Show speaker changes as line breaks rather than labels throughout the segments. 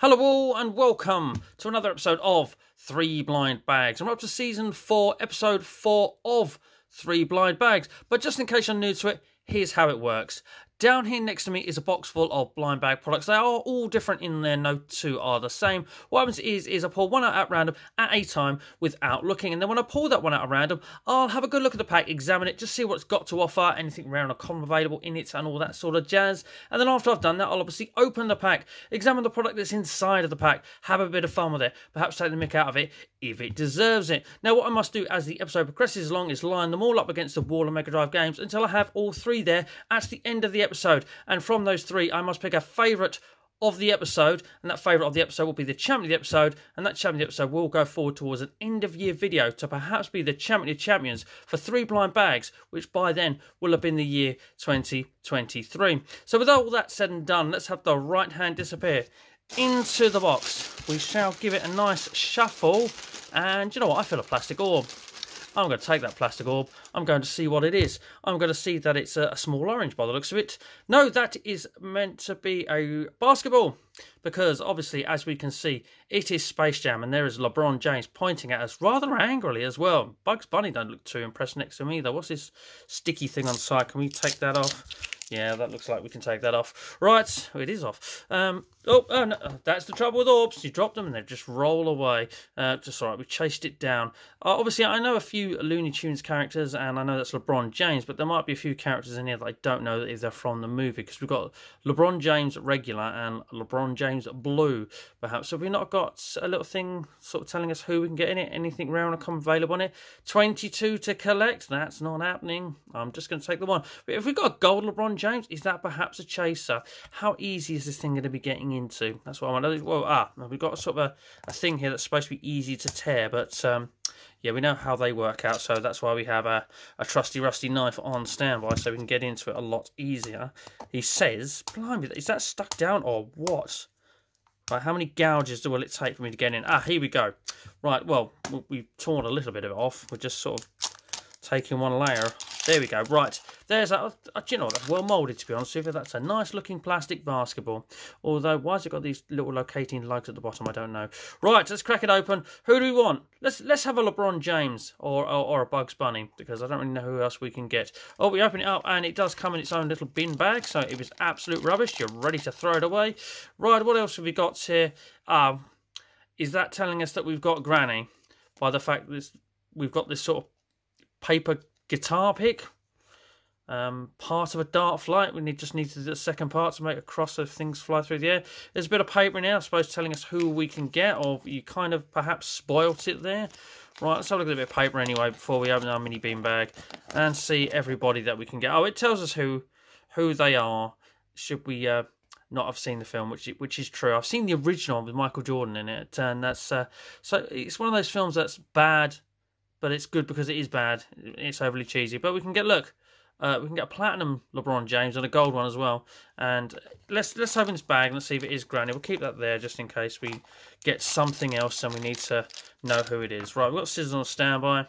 Hello, all, and welcome to another episode of Three Blind Bags. And we're up to season four, episode four of Three Blind Bags. But just in case you're new to it, here's how it works. Down here next to me is a box full of blind bag products. They are all different in there, no two are the same. What happens is, is I pull one out at random at a time without looking. And then when I pull that one out at random, I'll have a good look at the pack, examine it, just see what it's got to offer, anything rare or common available in it, and all that sort of jazz. And then after I've done that, I'll obviously open the pack, examine the product that's inside of the pack, have a bit of fun with it, perhaps take the mick out of it if it deserves it. Now, what I must do as the episode progresses along is line them all up against the wall of Mega Drive games until I have all three there at the end of the episode. And from those three, I must pick a favourite of the episode, and that favourite of the episode will be the champion of the episode, and that champion of the episode will go forward towards an end of year video to perhaps be the champion of champions for three blind bags, which by then will have been the year 2023. So, with all that said and done, let's have the right hand disappear into the box. We shall give it a nice shuffle, and you know what? I feel a plastic orb. I'm going to take that plastic orb. I'm going to see what it is. I'm going to see that it's a, a, small orange by the looks of it. No, that is meant to be a basketball. Because obviously, as we can see, it is Space Jam and there is LeBron James pointing at us rather angrily as well. Bugs Bunny don't look too impressed next to me either. What's this sticky thing on side? Can we take that off? Yeah, that looks like we can take that off. Right, it is off. Um, oh, oh no, that's the trouble with orbs. You drop them and they just roll away. Uh, just all right, we chased it down. Uh, obviously, I know a few Looney Tunes characters, and I know that's LeBron James, but there might be a few characters in here that I don't know if they're from the movie because we've got LeBron James regular and LeBron James blue, perhaps. Have we not got a little thing sort of telling us who we can get in it? Anything rare and come available on it? 22 to collect. That's not happening. I'm just going to take the one. But if we've got a gold LeBron James, is that perhaps a chaser? How easy is this thing going to be getting into? That's what I want. Well, ah, we've got sort of a, a thing here that's supposed to be easy to tear, but um, yeah, we know how they work out, so that's why we have a, a trusty rusty knife on standby, so we can get into it a lot easier. He says, blimey, is that stuck down or what? Right, how many gouges do will it take for me to get in? Ah, here we go. Right, well, we've torn a little bit of it off. We're just sort of taking one layer there we go. Right, there's a. Uh, you know, that's well moulded to be honest with you. That's a nice looking plastic basketball. Although, why has it got these little locating lugs at the bottom? I don't know. Right, let's crack it open. Who do we want? Let's let's have a LeBron James or, or, or a Bugs Bunny because I don't really know who else we can get. Oh, we open it up and it does come in its own little bin bag. So if it's absolute rubbish, you're ready to throw it away. Right, what else have we got here? Um, is that telling us that we've got Granny by the fact that we've got this sort of paper guitar pick. Um, part of a dart flight. We need just need to do the second part to make a cross so things fly through the air. There's a bit of paper in here, I suppose, telling us who we can get, or you kind of perhaps spoilt it there. Right, let's have a look at a bit of paper anyway before we open our mini bean bag and see everybody that we can get. Oh, it tells us who who they are. Should we uh, not have seen the film, which which is true. I've seen the original with Michael Jordan in it, and that's uh, so it's one of those films that's bad but it's good because it is bad. It's overly cheesy, but we can get look. Uh, we can get a platinum LeBron James and a gold one as well. And let's let's open this bag and let's see if it is Granny. We'll keep that there just in case we get something else and we need to know who it is. Right, we've got scissors on standby.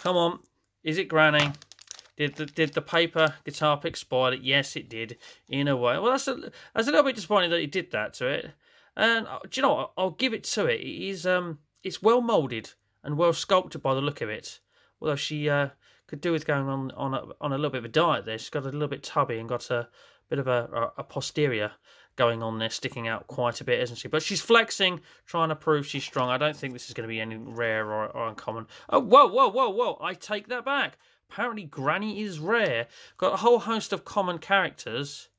Come on, is it Granny? Did the, did the paper guitar pick spoil it? Yes, it did in a way. Well, that's a that's a little bit disappointing that it did that to it. And uh, do you know what? I'll give it to it. It is um, it's well molded and well sculpted by the look of it. Although she uh, could do with going on on a, on a little bit of a diet there. She's got a little bit tubby and got a bit of a, a posterior going on there, sticking out quite a bit, isn't she? But she's flexing, trying to prove she's strong. I don't think this is going to be any rare or, or uncommon. Oh, whoa, whoa, whoa, whoa! I take that back. Apparently, Granny is rare. Got a whole host of common characters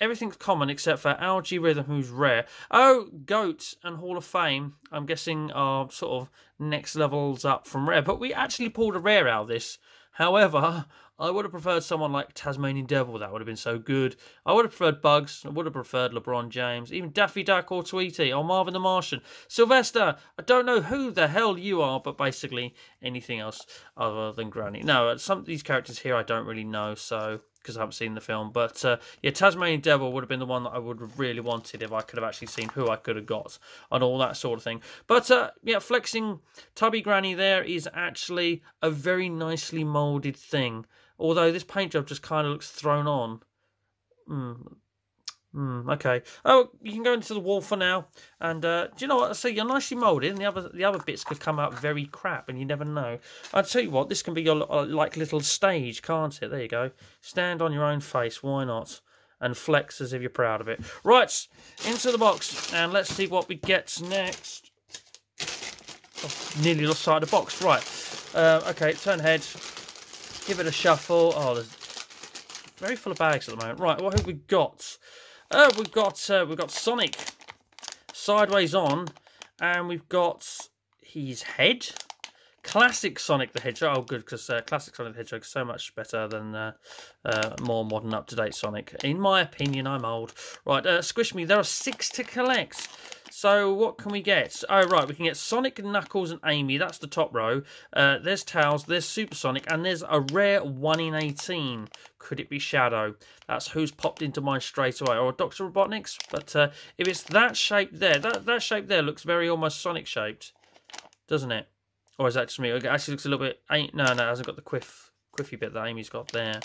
Everything's common except for Al-G Rhythm, who's rare. Oh, goats and Hall of Fame, I'm guessing are sort of next levels up from rare. But we actually pulled a rare out of this. However, I would have preferred someone like Tasmanian Devil. That would have been so good. I would have preferred Bugs. I would have preferred LeBron James. Even Daffy Duck or Tweety or Marvin the Martian. Sylvester, I don't know who the hell you are, but basically anything else other than Granny. No, some of these characters here I don't really know, so because I haven't seen the film. But uh, yeah, Tasmanian Devil would have been the one that I would have really wanted if I could have actually seen who I could have got and all that sort of thing. But uh, yeah, flexing Tubby Granny there is actually a very nicely moulded thing. Although this paint job just kind of looks thrown on. Mm, Hmm, okay. Oh, you can go into the wall for now. And uh, do you know what? I say you're nicely moulded, and the other the other bits could come out very crap, and you never know. I'll tell you what, this can be your uh, like little stage, can't it? There you go. Stand on your own face. Why not? And flex as if you're proud of it. Right, into the box, and let's see what we get next. Oh, nearly lost sight of the box. Right. Uh, okay, turn head. Give it a shuffle. Oh, there's very full of bags at the moment. Right, what have we got? Uh, we've got uh, we've got Sonic sideways on, and we've got his head. Classic Sonic the Hedgehog. Oh, good, because uh, classic Sonic the Hedgehog is so much better than uh, uh, more modern, up-to-date Sonic. In my opinion, I'm old. Right, uh, Squish Me, there are six to collect. So what can we get? Oh, right, we can get Sonic, Knuckles, and Amy. That's the top row. Uh, there's Tails, there's Supersonic, and there's a rare 1 in 18. Could it be Shadow? That's who's popped into mind straight away. Or Dr. Robotnik's. But uh, if it's that shape there, that, that shape there looks very almost Sonic shaped. Doesn't it? Or is that just me? It actually looks a little bit... No, no, it hasn't got the quiff, quiffy bit that Amy's got there.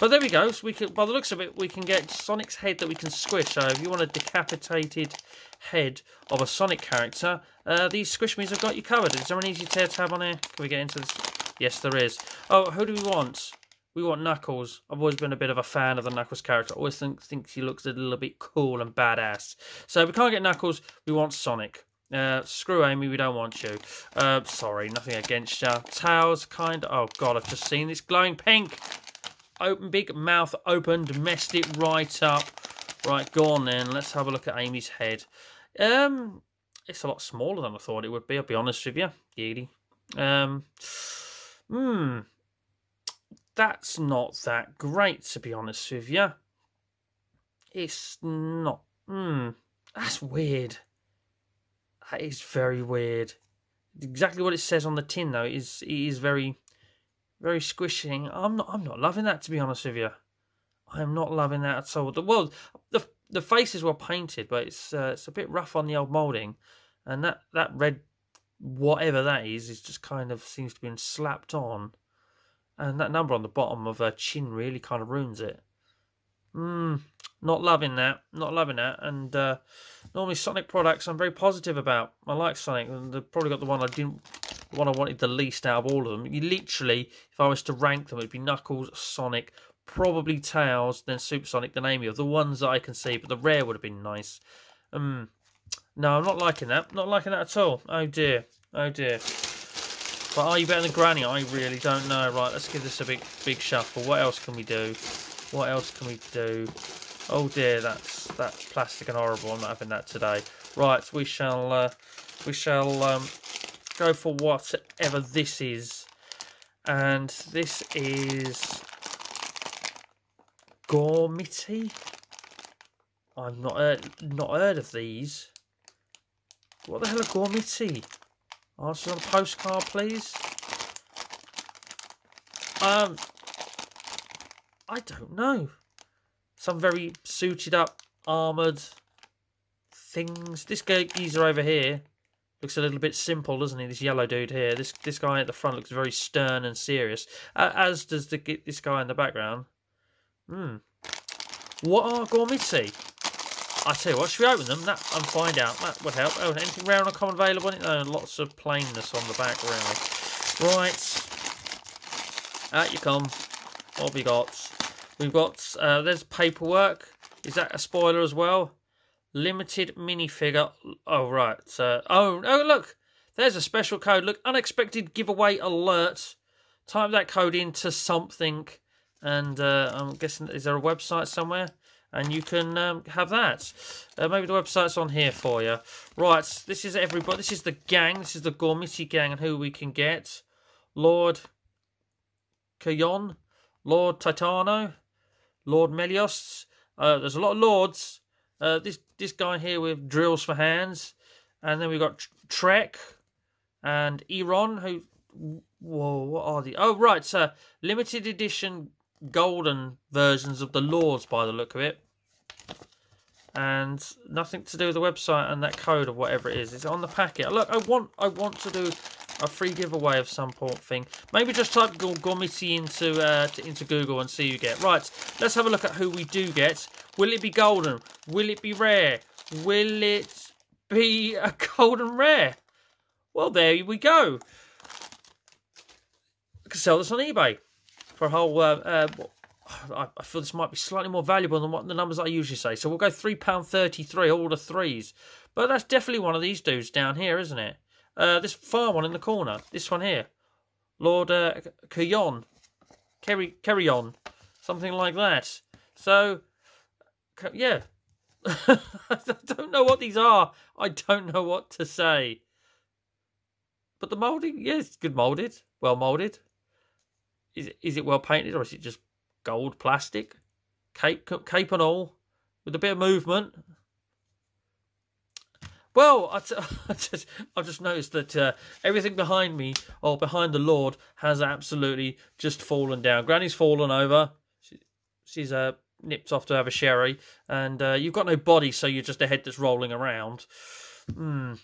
But there we go. So we can, by the looks of it, we can get Sonic's head that we can squish. So if you want a decapitated head of a Sonic character, uh, these Squishmies have got you covered. Is there an easy tear tab on here? Can we get into this? Yes, there is. Oh, who do we want? We want Knuckles. I've always been a bit of a fan of the Knuckles character. I always think thinks he looks a little bit cool and badass. So we can't get Knuckles, we want Sonic. Uh, screw Amy, we don't want you. Uh, sorry, nothing against you. Tails, kind of... Oh, God, I've just seen this glowing pink open, big mouth opened, messed it right up. Right, go on then. Let's have a look at Amy's head. Um, it's a lot smaller than I thought it would be. I'll be honest with you, Giddy. Um, hmm, that's not that great to be honest with you. It's not. Hmm, that's weird. That is very weird. Exactly what it says on the tin though is it is very very squishing. I'm not. I'm not loving that to be honest with you. I am not loving that at all. The well, the the faces were painted, but it's uh, it's a bit rough on the old moulding, and that that red whatever that is is just kind of seems to be slapped on, and that number on the bottom of her chin really kind of ruins it. Hmm, not loving that. Not loving that. And uh, normally Sonic products I'm very positive about. I like Sonic, they've probably got the one I didn't the one I wanted the least out of all of them. You literally, if I was to rank them, it'd be Knuckles, Sonic, probably Tails, then Supersonic, then Amy, of the ones that I can see, but the rare would have been nice. Um, no, I'm not liking that. Not liking that at all. Oh dear. Oh dear. But are you better than Granny? I really don't know. Right, let's give this a big, big shuffle. What else can we do? What else can we do? Oh dear, that's that's plastic and horrible. I'm not having that today. Right, we shall uh, we shall um, go for whatever this is. And this is Gormiti. I've not heard, not heard of these. What the hell are Gormiti? Answer on a postcard, please. Um, I don't know. Some very suited up, armoured things. This geezer over here looks a little bit simple, doesn't he? This yellow dude here. This this guy at the front looks very stern and serious, uh, as does the this guy in the background. Hmm. What are Gormiti? I tell you what, should we open them that and find out? That would help. Oh, anything rare and common available? No, lots of plainness on the back, really. Right. Out you come. What have we got? We've got, uh, there's paperwork. Is that a spoiler as well? Limited minifigure. Oh, right. Uh, oh, oh, look. There's a special code. Look, unexpected giveaway alert. Type that code into something. And uh, I'm guessing, is there a website somewhere? And you can um, have that. Uh, maybe the website's on here for you. Right, this is everybody. This is the gang. This is the Gormiti gang and who we can get. Lord Kayon, Lord Titano, Lord Melios. Uh, there's a lot of lords. Uh, this this guy here with drills for hands, and then we've got Trek and Eron. Who? Whoa, what are the? Oh, right, so limited edition golden versions of the Lords by the look of it, and nothing to do with the website and that code or whatever it is. It's on the packet. Look, I want I want to do a free giveaway of some port thing. Maybe just type Gormiti into uh, into Google and see you get. Right, let's have a look at who we do get. Will it be golden? Will it be rare? Will it be a golden rare? Well, there we go. I can sell this on eBay for a whole. Uh, uh, I feel this might be slightly more valuable than what the numbers I usually say. So we'll go three pound thirty three, all the threes. But that's definitely one of these dudes down here, isn't it? Uh, this far one in the corner. This one here, Lord uh, Keryon, Kerry Carry on, something like that. So, yeah. I don't know what these are. I don't know what to say. But the moulding, yes, good moulded, well moulded. Is is it well painted or is it just gold plastic, cape cape and all, with a bit of movement. Well, I, t- I just I've just noticed that uh, everything behind me or behind the Lord has absolutely just fallen down. Granny's fallen over. She, she's uh, nipped off to have a sherry, and uh, you've got no body, so you're just a head that's rolling around. Hmm,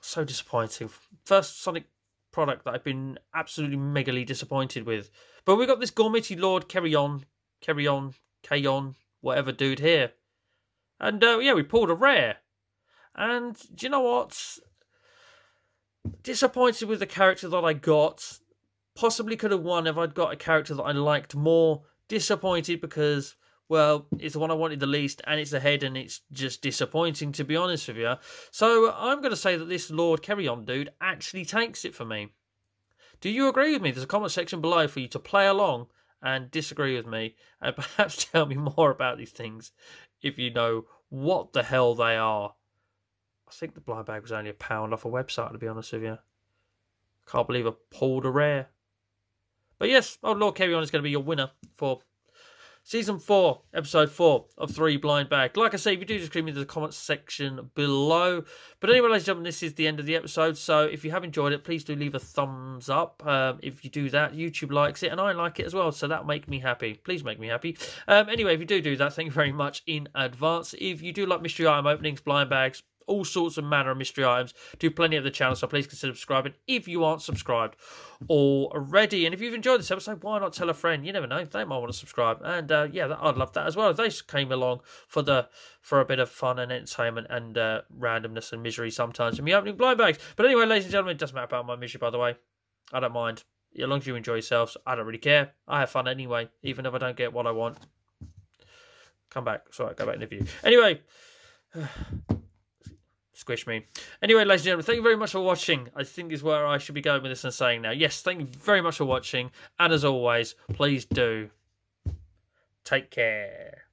so disappointing. First Sonic product that I've been absolutely megally disappointed with. But we've got this Gormiti Lord carry on, carry on, carry on, whatever dude here. And uh, yeah, we pulled a rare. And do you know what? Disappointed with the character that I got. Possibly could have won if I'd got a character that I liked more. Disappointed because, well, it's the one I wanted the least, and it's ahead, and it's just disappointing to be honest with you. So I'm going to say that this Lord Carry On dude actually takes it for me. Do you agree with me? There's a comment section below for you to play along and disagree with me, and perhaps tell me more about these things if you know what the hell they are. I think the blind bag was only a pound off a website, to be honest with you. Can't believe I pulled a rare. But yes, oh Lord Carry On is going to be your winner for Season 4, Episode 4 of Three Blind Bag. Like I say, if you do just me in the comments section below. But anyway, ladies and gentlemen, this is the end of the episode. So if you have enjoyed it, please do leave a thumbs up. Um, if you do that, YouTube likes it and I like it as well. So that'll make me happy. Please make me happy. Um, anyway, if you do do that, thank you very much in advance. If you do like mystery item openings, blind bags, all sorts of manner of mystery items. Do plenty of the channel, so please consider subscribing if you aren't subscribed already. And if you've enjoyed this episode, why not tell a friend? You never know; they might want to subscribe. And uh, yeah, I'd love that as well. If they came along for the for a bit of fun and entertainment and uh, randomness and misery sometimes in me opening blind bags. But anyway, ladies and gentlemen, it doesn't matter about my misery, by the way. I don't mind. As long as you enjoy yourselves, I don't really care. I have fun anyway, even if I don't get what I want. Come back. Sorry, go back in the view. Anyway. squish me. Anyway, ladies and gentlemen, thank you very much for watching. I think is where I should be going with this and saying now. Yes, thank you very much for watching. And as always, please do take care.